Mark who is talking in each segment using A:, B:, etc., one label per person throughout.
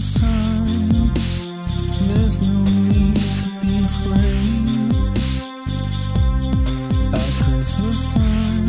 A: this time, there's no need to be afraid. At Christmas time.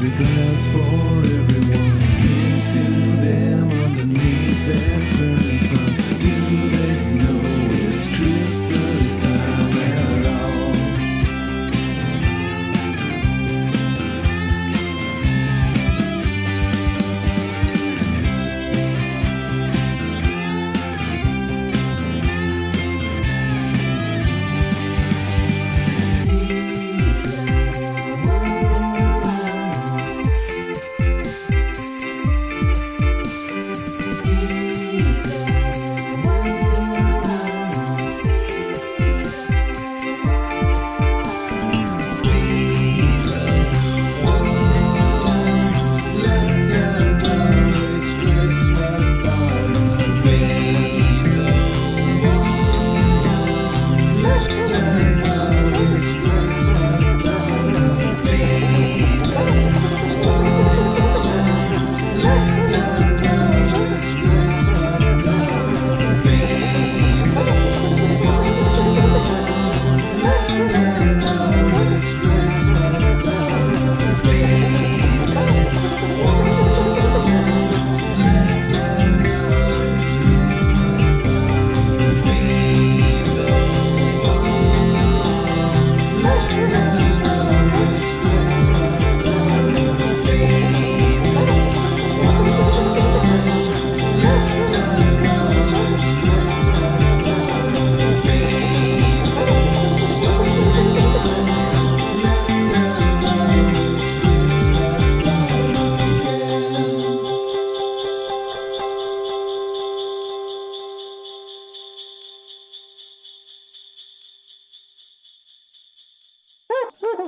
A: There's
B: a glass for everyone.